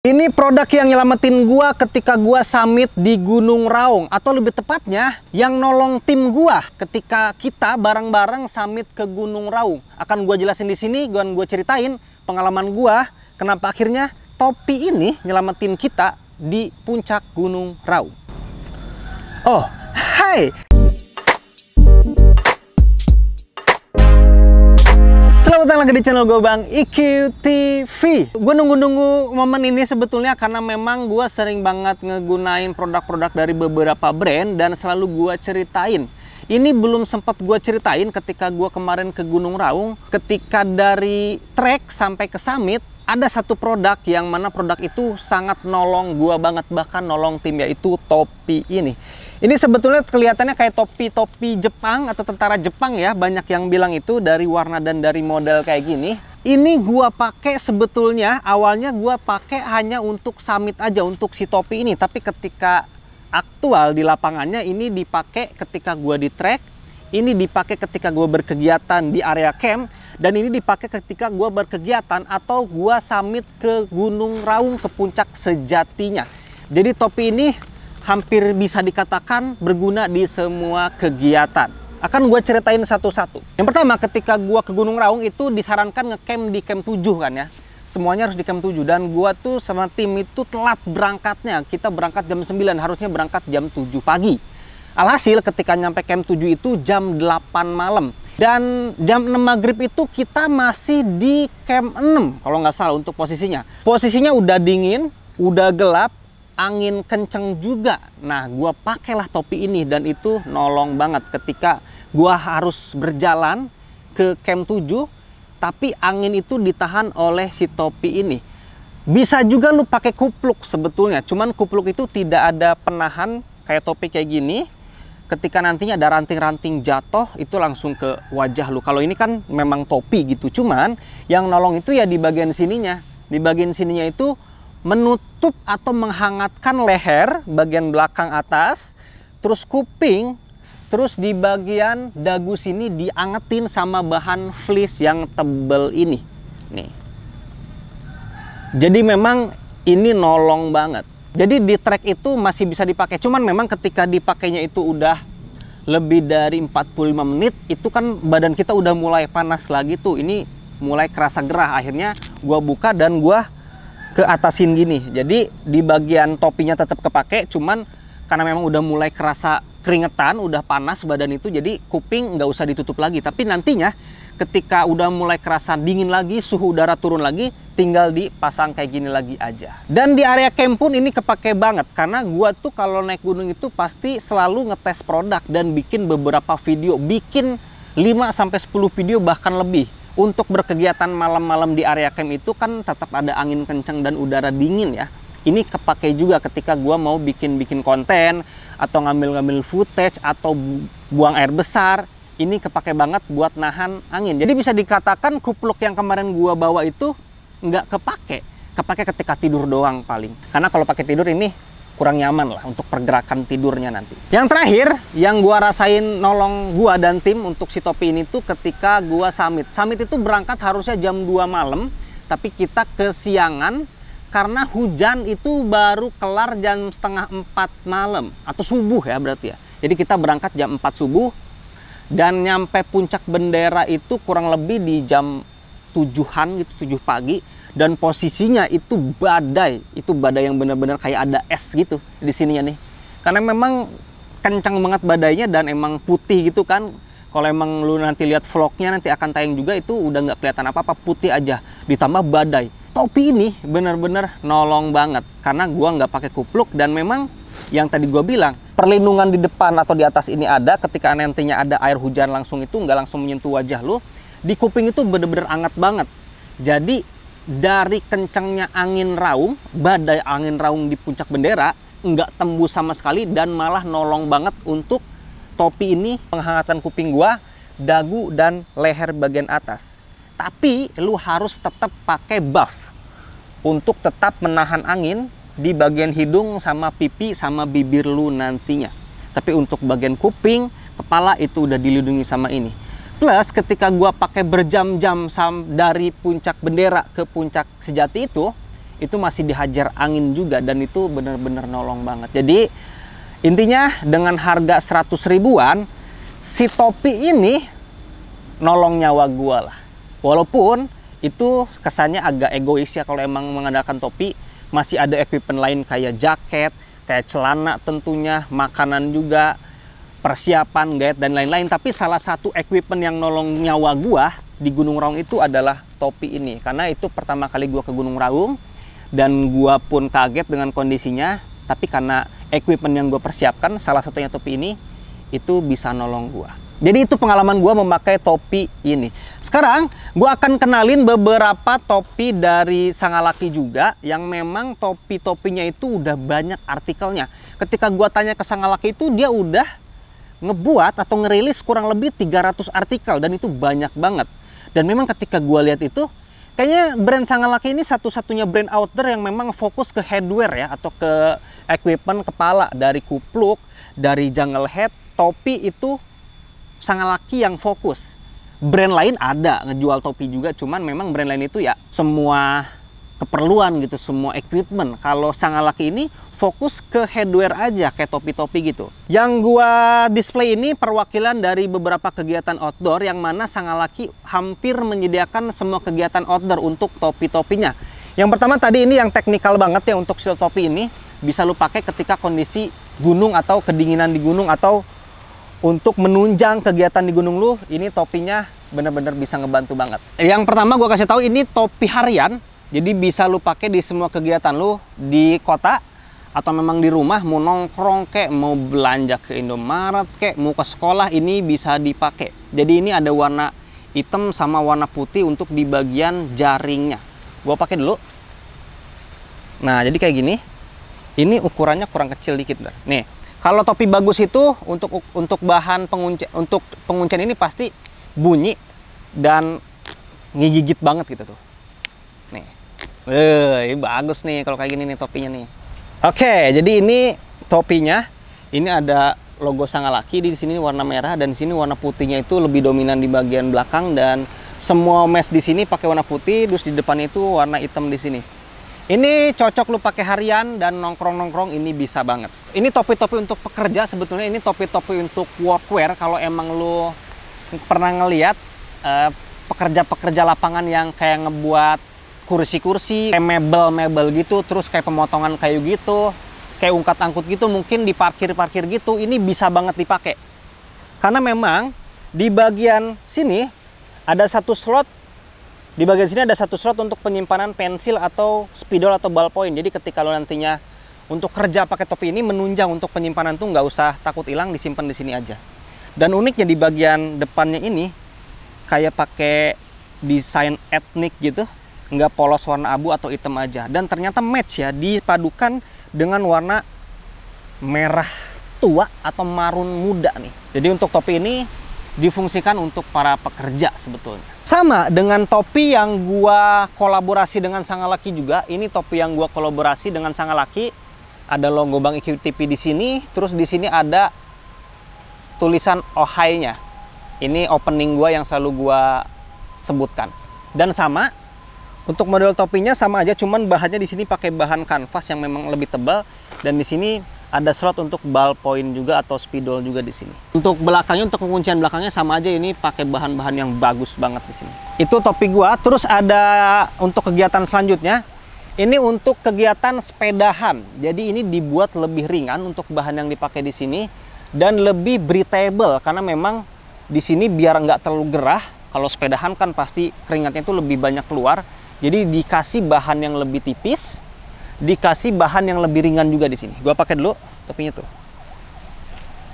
Ini produk yang nyelamatin gua ketika gua summit di Gunung Raung atau lebih tepatnya yang nolong tim gua ketika kita bareng-bareng summit ke Gunung Raung. Akan gua jelasin di sini, gua gua ceritain pengalaman gua kenapa akhirnya topi ini nyelamatin kita di puncak Gunung Raung. Oh, hai. Selamat datang lagi di channel gue Bang IQTV Gue nunggu-nunggu momen ini sebetulnya karena memang gue sering banget ngegunain produk-produk dari beberapa brand dan selalu gue ceritain. Ini belum sempat gue ceritain ketika gue kemarin ke Gunung Raung ketika dari trek sampai ke summit ada satu produk yang mana produk itu sangat nolong gue banget bahkan nolong tim yaitu topi ini ini sebetulnya kelihatannya kayak topi-topi Jepang atau tentara Jepang ya. Banyak yang bilang itu dari warna dan dari model kayak gini. Ini gua pakai sebetulnya awalnya gua pakai hanya untuk summit aja untuk si topi ini. Tapi ketika aktual di lapangannya ini dipakai ketika gua di trek, ini dipakai ketika gua berkegiatan di area camp dan ini dipakai ketika gua berkegiatan atau gua summit ke Gunung Raung ke puncak sejatinya. Jadi topi ini hampir bisa dikatakan berguna di semua kegiatan. Akan gue ceritain satu-satu. Yang pertama, ketika gue ke Gunung Raung itu disarankan ngecamp di camp 7 kan ya. Semuanya harus di camp 7 dan gue tuh sama tim itu telat berangkatnya. Kita berangkat jam 9, harusnya berangkat jam 7 pagi. Alhasil ketika nyampe camp 7 itu jam 8 malam. Dan jam 6 maghrib itu kita masih di camp 6 kalau nggak salah untuk posisinya. Posisinya udah dingin, udah gelap, angin kenceng juga. Nah, gua pakailah topi ini dan itu nolong banget ketika gua harus berjalan ke camp 7 tapi angin itu ditahan oleh si topi ini. Bisa juga lu pakai kupluk sebetulnya, cuman kupluk itu tidak ada penahan kayak topi kayak gini. Ketika nantinya ada ranting-ranting jatuh, itu langsung ke wajah lu. Kalau ini kan memang topi gitu, cuman yang nolong itu ya di bagian sininya. Di bagian sininya itu menutup atau menghangatkan leher bagian belakang atas, terus kuping, terus di bagian dagu sini diangetin sama bahan fleece yang tebel ini. Nih. Jadi memang ini nolong banget. Jadi di trek itu masih bisa dipakai. Cuman memang ketika dipakainya itu udah lebih dari 45 menit, itu kan badan kita udah mulai panas lagi tuh. Ini mulai kerasa gerah. Akhirnya gua buka dan gua ke atasin gini. Jadi di bagian topinya tetap kepake, cuman karena memang udah mulai kerasa keringetan, udah panas badan itu, jadi kuping nggak usah ditutup lagi. Tapi nantinya ketika udah mulai kerasa dingin lagi, suhu udara turun lagi, tinggal dipasang kayak gini lagi aja. Dan di area camp pun ini kepake banget, karena gua tuh kalau naik gunung itu pasti selalu ngetes produk dan bikin beberapa video, bikin 5-10 video bahkan lebih untuk berkegiatan malam-malam di area camp itu kan tetap ada angin kencang dan udara dingin ya. Ini kepake juga ketika gua mau bikin-bikin konten atau ngambil-ngambil footage atau buang air besar. Ini kepake banget buat nahan angin. Jadi bisa dikatakan kupluk yang kemarin gua bawa itu nggak kepake. Kepake ketika tidur doang paling. Karena kalau pakai tidur ini kurang nyaman lah untuk pergerakan tidurnya nanti. Yang terakhir, yang gua rasain nolong gua dan tim untuk si topi ini tuh ketika gua summit. Summit itu berangkat harusnya jam 2 malam, tapi kita kesiangan karena hujan itu baru kelar jam setengah 4 malam atau subuh ya berarti ya. Jadi kita berangkat jam 4 subuh dan nyampe puncak bendera itu kurang lebih di jam tujuhan gitu, tujuh pagi dan posisinya itu badai. Itu badai yang benar-benar kayak ada es gitu di sininya nih. Karena memang kencang banget badainya dan emang putih gitu kan. Kalau emang lu nanti lihat vlognya nanti akan tayang juga itu udah nggak kelihatan apa-apa putih aja. Ditambah badai. Topi ini benar-benar nolong banget karena gua nggak pakai kupluk dan memang yang tadi gua bilang perlindungan di depan atau di atas ini ada. Ketika nantinya ada air hujan langsung itu nggak langsung menyentuh wajah lu di kuping itu bener-bener anget banget jadi dari kencangnya angin raung, badai angin raung di puncak bendera, nggak tembus sama sekali dan malah nolong banget untuk topi ini penghangatan kuping gua, dagu dan leher bagian atas. Tapi lu harus tetap pakai buff untuk tetap menahan angin di bagian hidung sama pipi sama bibir lu nantinya. Tapi untuk bagian kuping, kepala itu udah dilindungi sama ini. Plus ketika gua pakai berjam-jam dari puncak bendera ke puncak sejati itu, itu masih dihajar angin juga dan itu bener-bener nolong banget. Jadi intinya dengan harga 100 ribuan si topi ini nolong nyawa gua lah. Walaupun itu kesannya agak egois ya kalau emang mengandalkan topi masih ada equipment lain kayak jaket, kayak celana tentunya, makanan juga, persiapan, guide dan lain-lain. Tapi salah satu equipment yang nolong nyawa gua di Gunung Raung itu adalah topi ini. Karena itu pertama kali gua ke Gunung Raung dan gua pun kaget dengan kondisinya. Tapi karena equipment yang gue persiapkan salah satunya topi ini itu bisa nolong gua. Jadi itu pengalaman gua memakai topi ini. Sekarang gua akan kenalin beberapa topi dari Sangalaki juga yang memang topi-topinya itu udah banyak artikelnya. Ketika gua tanya ke Sangalaki itu dia udah ngebuat atau ngerilis kurang lebih 300 artikel dan itu banyak banget dan memang ketika gua lihat itu Kayaknya brand Sangalaki ini satu-satunya brand outdoor yang memang fokus ke headwear ya atau ke equipment kepala dari kupluk, dari jungle head, topi itu Sangalaki yang fokus. Brand lain ada ngejual topi juga, cuman memang brand lain itu ya semua keperluan gitu, semua equipment. Kalau Sangalaki ini fokus ke headwear aja kayak topi-topi gitu. Yang gua display ini perwakilan dari beberapa kegiatan outdoor yang mana Sangalaki hampir menyediakan semua kegiatan outdoor untuk topi-topinya. Yang pertama tadi ini yang teknikal banget ya untuk shield topi ini bisa lu pakai ketika kondisi gunung atau kedinginan di gunung atau untuk menunjang kegiatan di gunung lu ini topinya bener-bener bisa ngebantu banget. Yang pertama gua kasih tahu ini topi harian jadi bisa lu pakai di semua kegiatan lu di kota atau memang di rumah mau nongkrong kek mau belanja ke Indomaret kek mau ke sekolah ini bisa dipakai. Jadi ini ada warna hitam sama warna putih untuk di bagian jaringnya. Gua pakai dulu. Nah jadi kayak gini. Ini ukurannya kurang kecil dikit nih kalau topi bagus itu untuk untuk bahan penguncian untuk penguncian ini pasti bunyi dan ngigigit banget gitu tuh. Nih eh bagus nih kalau kayak gini nih topinya nih Oke, jadi ini topinya. Ini ada logo Sangalaki di sini warna merah dan di sini warna putihnya itu lebih dominan di bagian belakang dan semua mesh di sini pakai warna putih, terus di depan itu warna hitam di sini. Ini cocok lu pakai harian dan nongkrong-nongkrong ini bisa banget. Ini topi-topi untuk pekerja sebetulnya ini topi-topi untuk workwear kalau emang lu pernah ngeliat eh, pekerja-pekerja uh, lapangan yang kayak ngebuat kursi-kursi, kayak mebel-mebel gitu, terus kayak pemotongan kayu gitu, kayak ungkat angkut gitu, mungkin di parkir-parkir gitu, ini bisa banget dipakai. Karena memang di bagian sini ada satu slot, di bagian sini ada satu slot untuk penyimpanan pensil atau spidol atau ballpoint. Jadi ketika lo nantinya untuk kerja pakai topi ini menunjang untuk penyimpanan tuh nggak usah takut hilang, disimpan di sini aja. Dan uniknya di bagian depannya ini kayak pakai desain etnik gitu nggak polos warna abu atau hitam aja. Dan ternyata match ya dipadukan dengan warna merah tua atau marun muda nih. Jadi untuk topi ini difungsikan untuk para pekerja sebetulnya. Sama dengan topi yang gua kolaborasi dengan Sangalaki juga. Ini topi yang gua kolaborasi dengan Sangalaki. Ada logo Bang IQTP di sini terus di sini ada tulisan Ohai-nya ini opening gua yang selalu gua sebutkan. Dan sama untuk model topinya sama aja, cuman bahannya di sini pakai bahan kanvas yang memang lebih tebal dan di sini ada slot untuk ballpoint juga atau spidol juga di sini. Untuk belakangnya, untuk penguncian belakangnya sama aja ini pakai bahan-bahan yang bagus banget di sini. Itu topi gua. Terus ada untuk kegiatan selanjutnya, ini untuk kegiatan sepedahan. Jadi ini dibuat lebih ringan untuk bahan yang dipakai di sini dan lebih breathable karena memang di sini biar nggak terlalu gerah. Kalau sepedahan kan pasti keringatnya itu lebih banyak keluar jadi dikasih bahan yang lebih tipis, dikasih bahan yang lebih ringan juga di sini. Gua pakai dulu topinya tuh.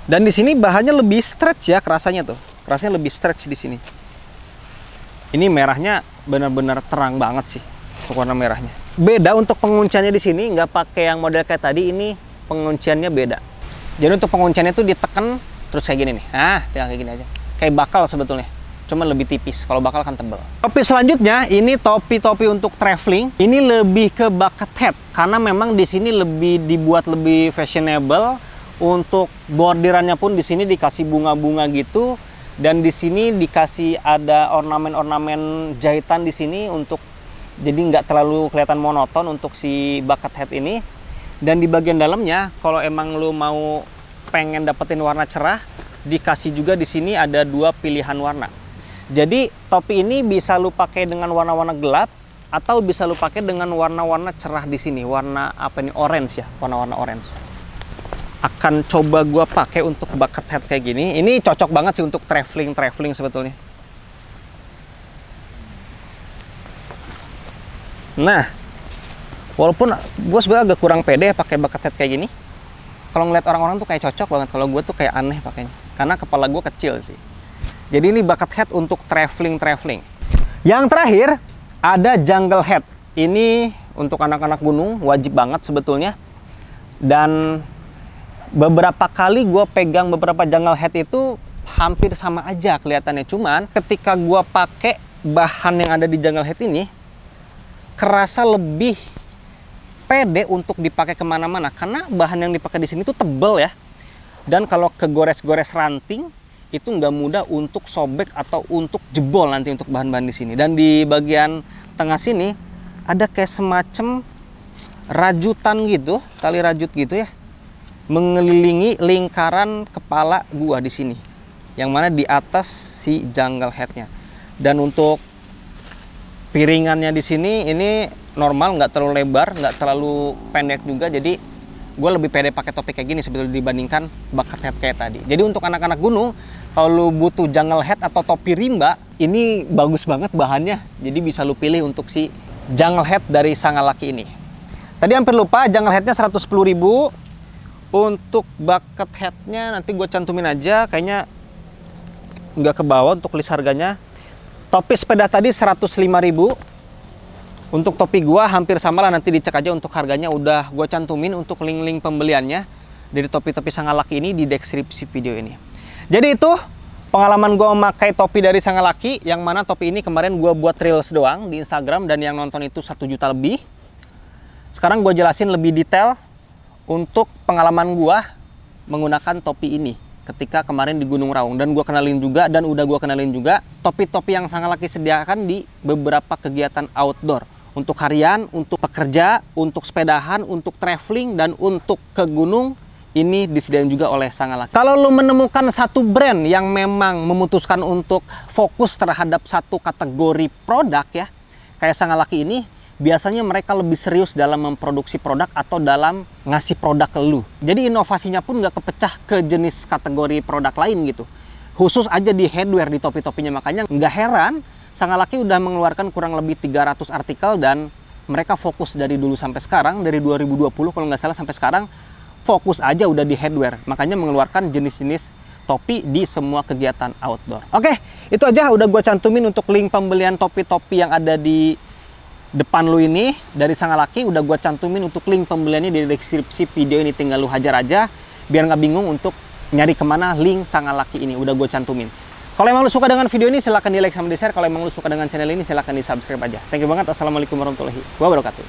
Dan di sini bahannya lebih stretch ya kerasanya tuh. Kerasnya lebih stretch di sini. Ini merahnya benar-benar terang banget sih warna merahnya. Beda untuk pengunciannya di sini nggak pakai yang model kayak tadi. Ini pengunciannya beda. Jadi untuk pengunciannya tuh ditekan terus kayak gini nih. Ah, tinggal kayak gini aja. Kayak bakal sebetulnya cuma lebih tipis. Kalau bakal kan tebal. Topi selanjutnya ini topi-topi untuk traveling. Ini lebih ke bucket hat karena memang di sini lebih dibuat lebih fashionable. Untuk bordirannya pun di sini dikasih bunga-bunga gitu dan di sini dikasih ada ornamen-ornamen jahitan di sini untuk jadi nggak terlalu kelihatan monoton untuk si bucket hat ini dan di bagian dalamnya kalau emang lu mau pengen dapetin warna cerah dikasih juga di sini ada dua pilihan warna jadi topi ini bisa lu pakai dengan warna-warna gelap atau bisa lu pakai dengan warna-warna cerah di sini. Warna apa ini? Orange ya warna-warna orange. Akan coba gua pakai untuk bucket hat kayak gini. Ini cocok banget sih untuk traveling traveling sebetulnya. Nah walaupun gue sebenarnya agak kurang pede pakai bucket hat kayak gini kalau ngeliat orang-orang tuh kayak cocok banget. Kalau gue tuh kayak aneh pakainya. Karena kepala gue kecil sih jadi ini bucket hat untuk traveling traveling. Yang terakhir ada jungle hat ini untuk anak-anak gunung wajib banget sebetulnya. Dan beberapa kali gue pegang beberapa jungle hat itu hampir sama aja kelihatannya. Cuman ketika gue pakai bahan yang ada di jungle hat ini kerasa lebih pede untuk dipakai ke mana-mana. Karena bahan yang dipakai di sini tuh tebel ya. Dan kalau kegores-gores ranting itu nggak mudah untuk sobek atau untuk jebol nanti untuk bahan-bahan di sini. Dan di bagian tengah sini ada kayak semacam rajutan gitu tali rajut gitu ya mengelilingi lingkaran kepala gua di sini yang mana di atas si jungle headnya. Dan untuk piringannya di sini ini normal nggak terlalu lebar nggak terlalu pendek juga jadi gue lebih pede pakai topi kayak gini sebetulnya dibandingkan bucket hat kayak tadi. Jadi untuk anak-anak gunung kalau lu butuh jungle hat atau topi rimba ini bagus banget bahannya. Jadi bisa lu pilih untuk si jungle hat dari Sangalaki ini. Tadi hampir lupa jungle hatnya 110.000 untuk bucket hatnya nanti gue cantumin aja kayaknya nggak ke bawah untuk list harganya. Topi sepeda tadi 105.000 untuk topi gua hampir sama lah nanti dicek aja untuk harganya udah gua cantumin untuk link-link pembeliannya dari topi-topi Sangalaki ini di deskripsi video ini. Jadi itu pengalaman gua memakai topi dari Sangalaki yang mana topi ini kemarin gua buat reels doang di Instagram dan yang nonton itu satu juta lebih. Sekarang gua jelasin lebih detail untuk pengalaman gua menggunakan topi ini ketika kemarin di Gunung Raung dan gue kenalin juga dan udah gue kenalin juga topi-topi yang Sangalaki sediakan di beberapa kegiatan outdoor untuk harian, untuk pekerja, untuk sepedahan, untuk traveling, dan untuk ke gunung ini disediakan juga oleh Sangalaki. Kalau lo menemukan satu brand yang memang memutuskan untuk fokus terhadap satu kategori produk ya, kayak Sangalaki ini, biasanya mereka lebih serius dalam memproduksi produk atau dalam ngasih produk ke lu. Jadi inovasinya pun nggak kepecah ke jenis kategori produk lain gitu. Khusus aja di headwear, di topi-topinya. Makanya nggak heran Sangalaki udah mengeluarkan kurang lebih 300 artikel dan mereka fokus dari dulu sampai sekarang, dari 2020 kalau nggak salah sampai sekarang, fokus aja udah di headwear. Makanya mengeluarkan jenis-jenis topi di semua kegiatan outdoor. Oke, itu aja udah gue cantumin untuk link pembelian topi-topi yang ada di depan lu ini dari Sangalaki udah gue cantumin untuk link pembeliannya di deskripsi video ini tinggal lu hajar aja biar nggak bingung untuk nyari ke mana link Sangalaki ini udah gue cantumin kalau emang lu suka dengan video ini, silahkan di like sama di share. Kalau emang lu suka dengan channel ini, silahkan di subscribe aja. Thank you banget. Assalamualaikum warahmatullahi wabarakatuh.